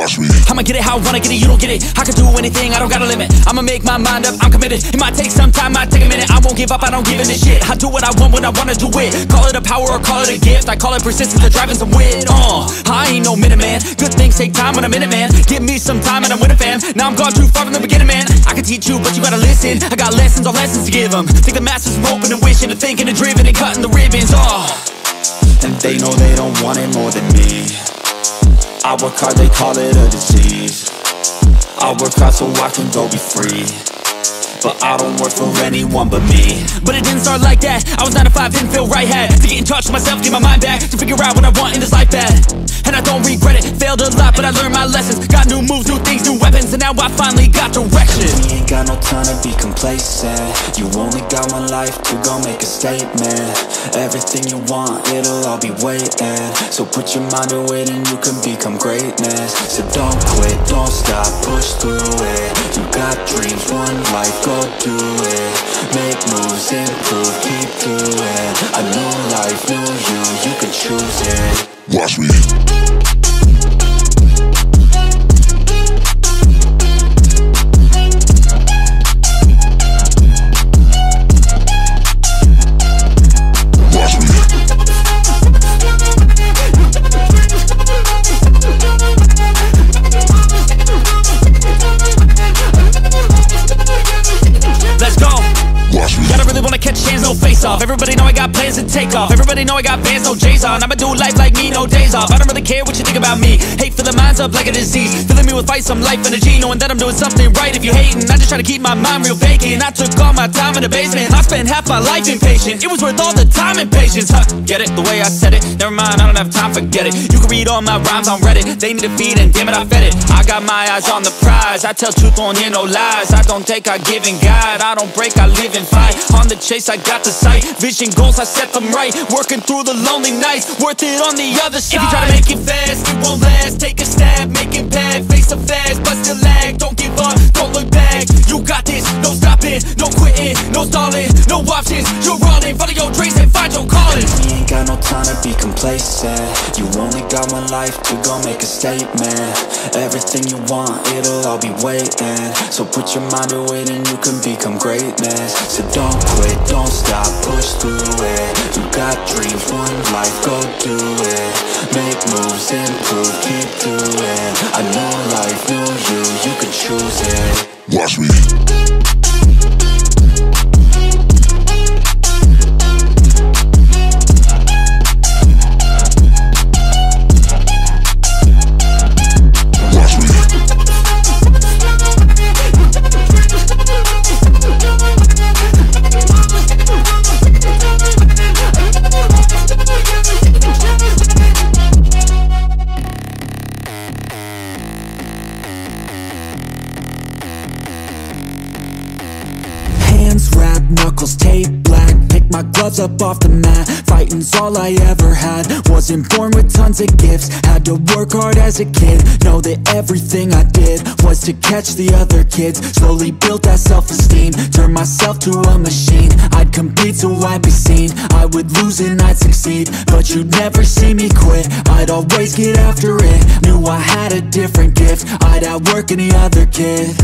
Watch me. I'ma get it how I wanna get it, you don't get it. I can do anything, I don't got a limit. I'ma make my mind up, I'm committed. It might take some time, might take a minute. I won't give up, I don't give in a shit. I do what I want when I wanna do it. Call it a power or call it a gift. I call it persistence or driving some wit. Uh, I ain't no minute man. Good things take time when I'm in it, man. Give me some time and I'm with a fam. Now I'm gone too far from the beginning, man. I can teach you, but you gotta listen. I got lessons on lessons to give them. Think the masters are open and wishing and thinking and driven and cutting the ribbons. Oh. And they know they don't want it more than me I work hard, they call it a disease. I work hard so I can go be free But I don't work for anyone but me. But it didn't start like that. I was 9 to 5, didn't feel right Had to get in touch with myself, get my mind back To figure out what I want in this life bad And I don't regret it, failed a lot But I learned my lessons. Got new moves, new things, new weapons And now I finally got direction. We ain't got no time to be complacent. You only got one life to go make a statement. Everything you want, it'll all be waiting. So put your mind to it and you can become greatness. So don't quit, don't stop, push through it. You got dreams, one life, go do it Make moves, improve, keep doing. A new life, new you, you can choose it. Watch me. Everybody know I got bands, no J's on. I'ma do life like no days off. I don't really care what you think about me. Hate for the minds up like a disease. Filling me with fight, some life energy Knowing that I'm doing something right. If you hating I just try to keep my mind real vacant. I took all my time in the basement. I spent half my life impatient. It was worth all the time and patience huh, Get it, the way I said it. Never mind, I don't have time, forget it. You can read all my rhymes on Reddit. They need a feed and damn it, I fed it. I got my eyes on the prize. I tell truth, won't hear no lies. I don't take, I give and guide. I don't break, I live and fight. On the chase, I got the sight. Vision goals, I set them right. Working through the lonely nights. Worth it on the other side If you try to make it fast, it won't last. Take a stab, make it bad. Face a fast, bust still lag. Don't give up, don't look back. You got this, no stopping No quitting, no stalling No options, you're all in Follow your dreams and find your calling. We ain't got no time to be complacent. You only got one life to go make a statement. Everything you want, it'll all be waiting. So put your mind to it and you can become greatness. So don't quit, don't stop, push through it. You got dreams, one life, go do it. Make moves, improve, keep doing. A new life, new you, you can choose it. Watch me. Gloves up off the mat. Fighting's all I ever had. Wasn't born with tons of gifts. Had to work hard as a kid. Know that everything I did Was to catch the other kids. Slowly built that self-esteem. Turned myself to a machine. I'd compete so I'd be seen. I would lose and I'd succeed. But you'd never see me quit. I'd always get after it. Knew I had a different gift. I'd outwork any other kid.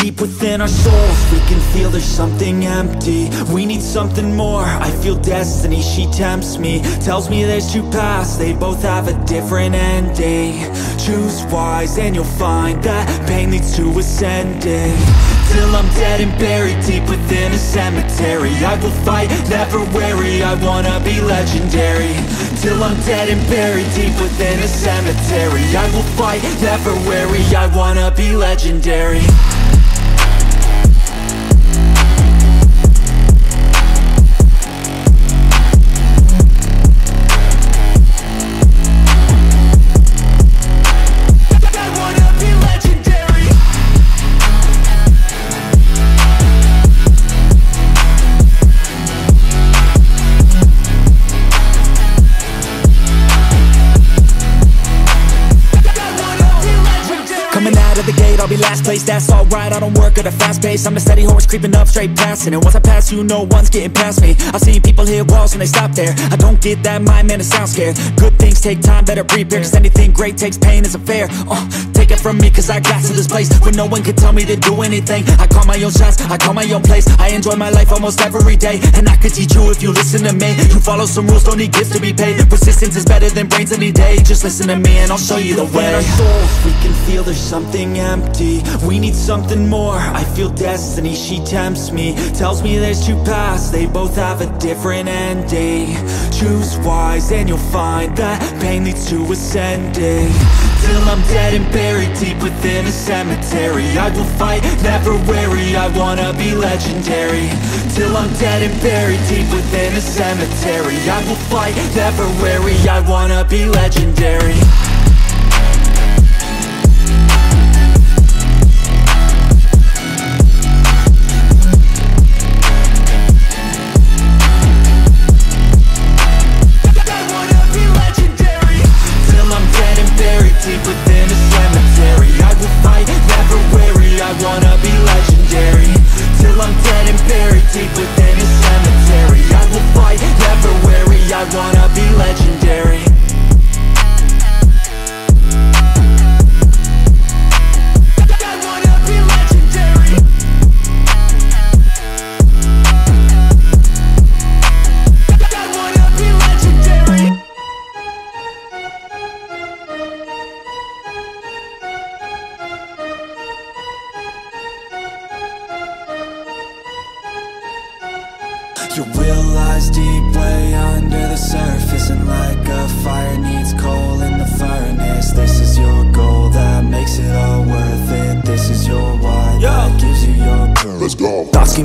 Deep within our souls We can feel there's something empty. We need something more. I feel destiny, she tempts me Tells me there's two paths They both have a different ending. Choose wise and you'll find That pain leads to ascending. Till I'm dead and buried deep within a cemetery. I will fight, never weary I wanna be legendary. Till I'm dead and buried deep within a cemetery. I will fight, never weary I wanna be legendary I'll be last place, that's alright. I don't work at a fast pace. I'm a steady horse creeping up straight past it And once I pass you, no one's getting past me. I've seen people hit walls and they stop there. I don't get that mind, man, it sounds scared. Good things take time, better prepare. Cause anything great takes pain, it's a fair uh, It from me, cause I got to this place Where no one can tell me to do anything. I call my own shots, I call my own place. I enjoy my life almost every day And I could teach you if you listen to me. You follow some rules, don't need gifts to be paid. Persistence is better than brains any day. Just listen to me and I'll show you the way. When our souls, we can feel there's something empty. We need something more. I feel destiny, she tempts me. Tells me there's two paths They both have a different ending. Choose wise and you'll find that Pain leads to ascending Till I'm dead and buried deep within a cemetery. I will fight, never weary I wanna be legendary. Till I'm dead and buried deep within a cemetery. I will fight, never weary I wanna be legendary deep within deep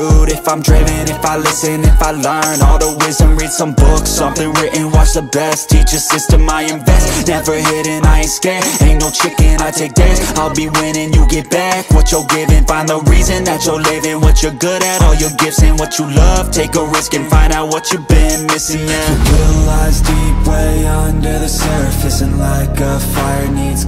If I'm driven, if I listen, if I learn All the wisdom, read some books, something written Watch the best, teach a system I invest Never hidden, I ain't scared, ain't no chicken I take dares, I'll be winning, you get back What you're giving, find the reason that you're living What you're good at, all your gifts and what you love Take a risk and find out what you've been missing, yeah. Will lies deep way under the surface And like a fire needs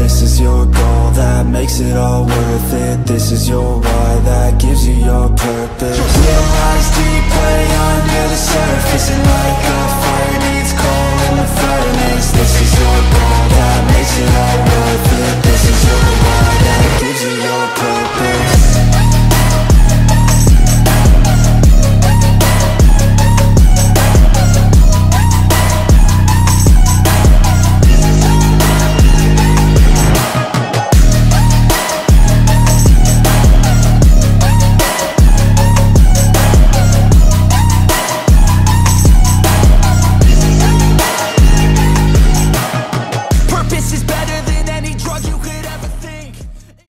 this is your goal that makes it all worth it. This is your why that gives you your purpose. It lies deep way under the surface And like a fire needs coal in the furnace. This is your goal that makes it all